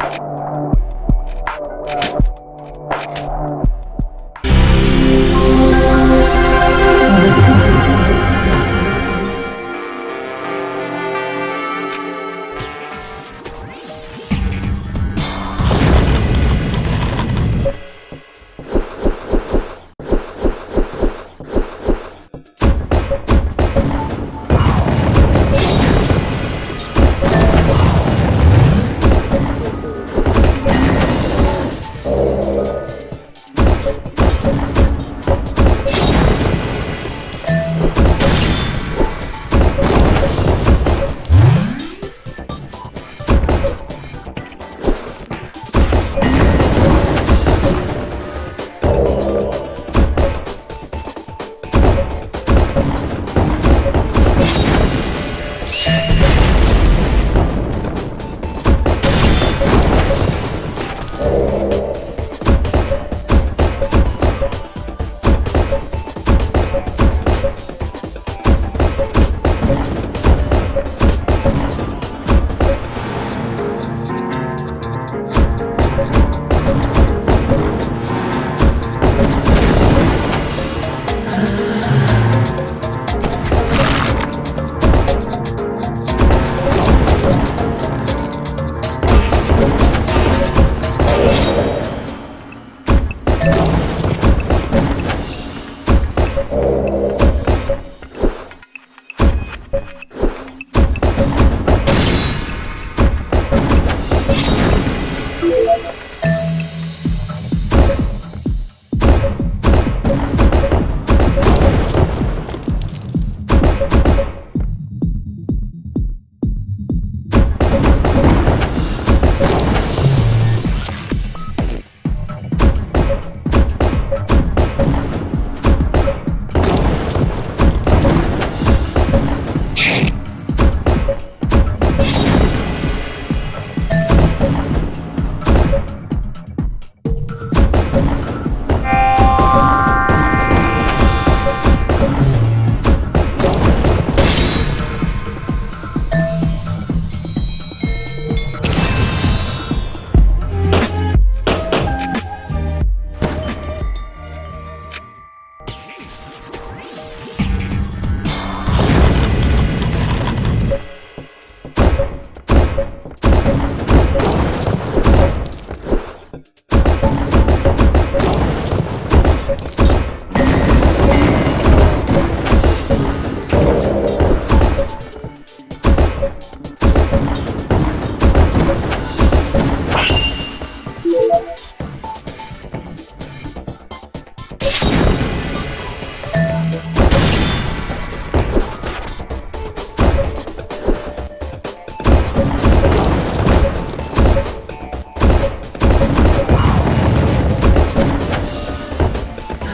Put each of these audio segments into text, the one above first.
เ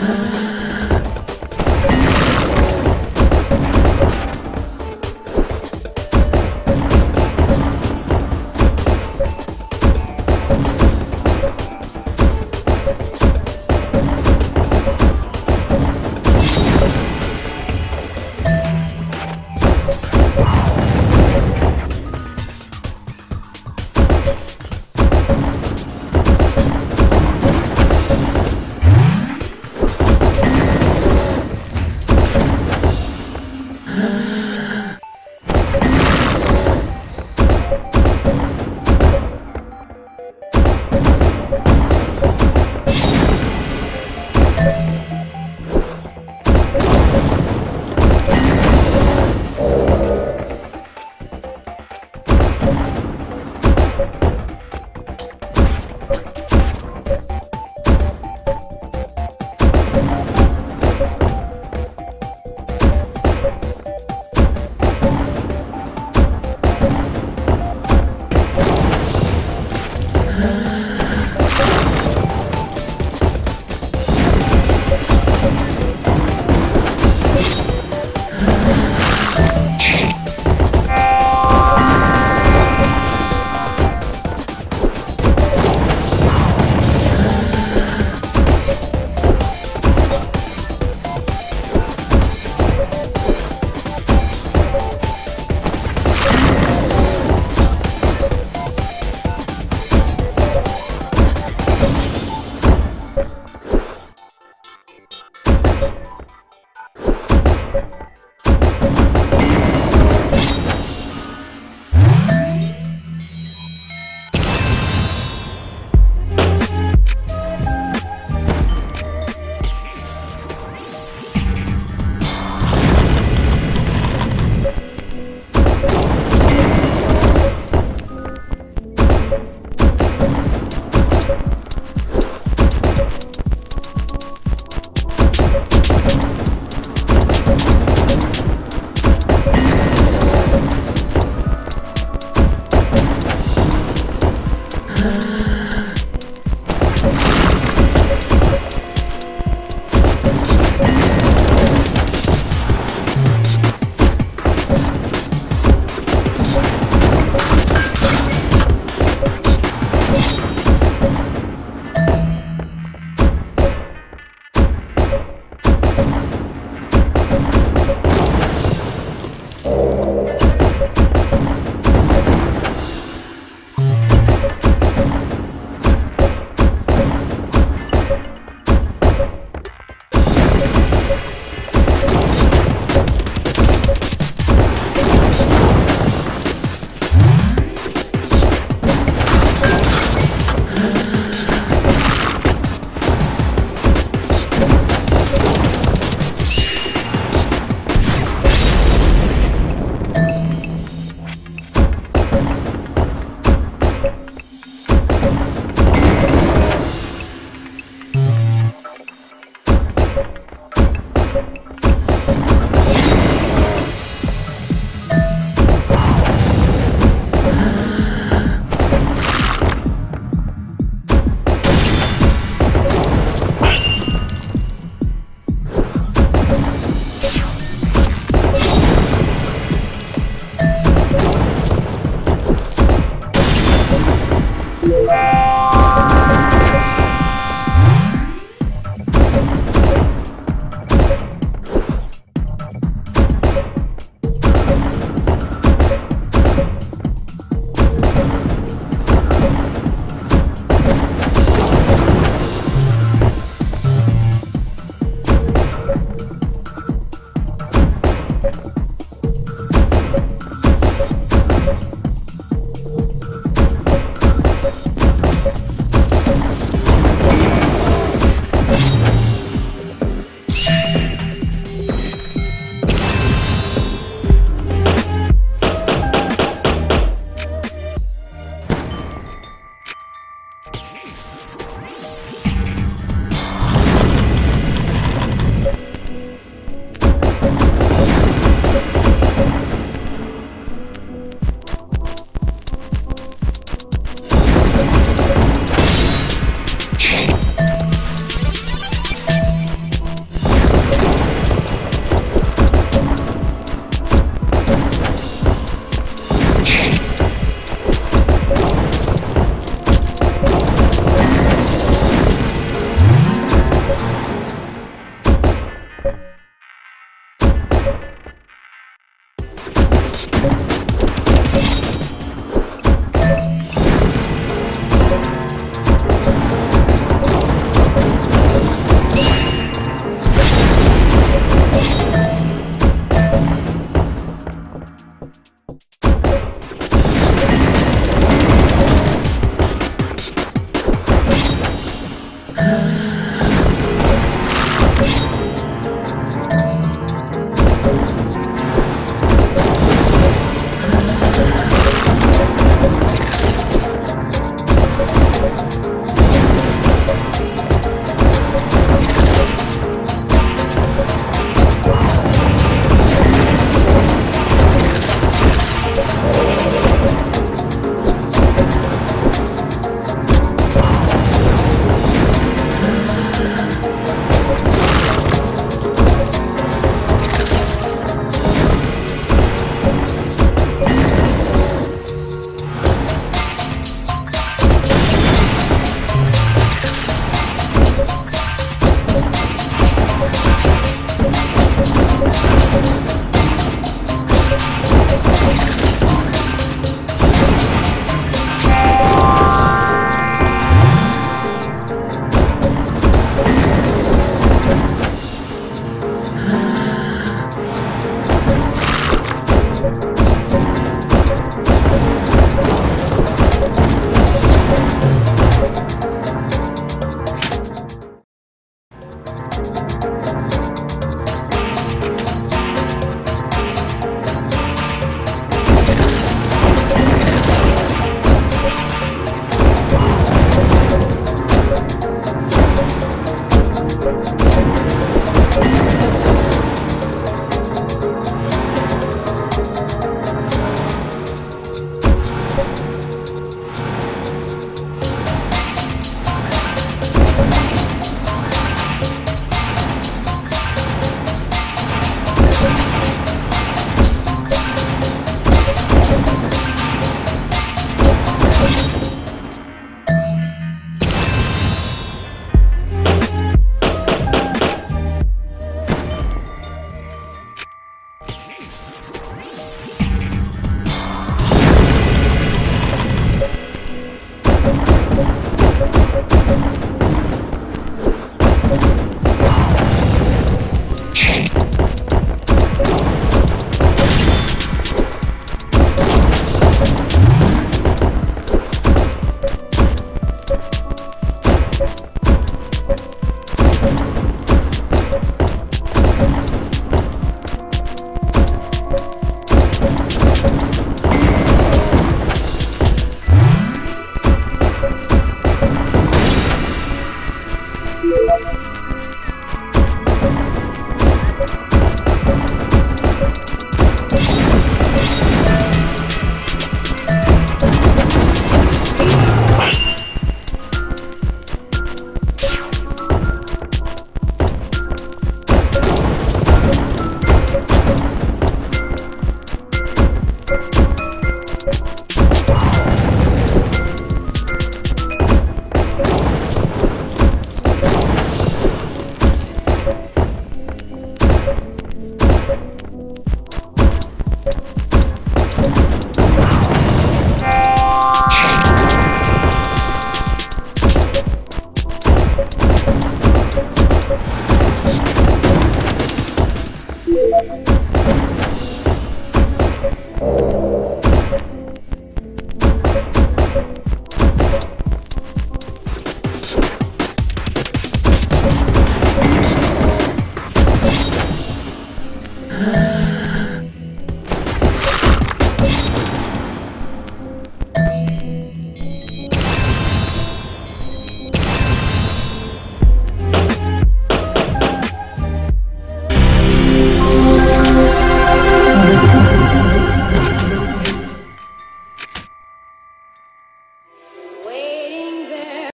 uh -huh.